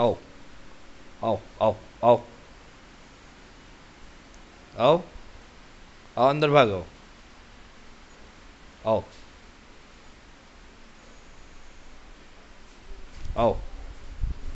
Oh. Oh, oh, oh. Oh. Oh, under Oh. Oh.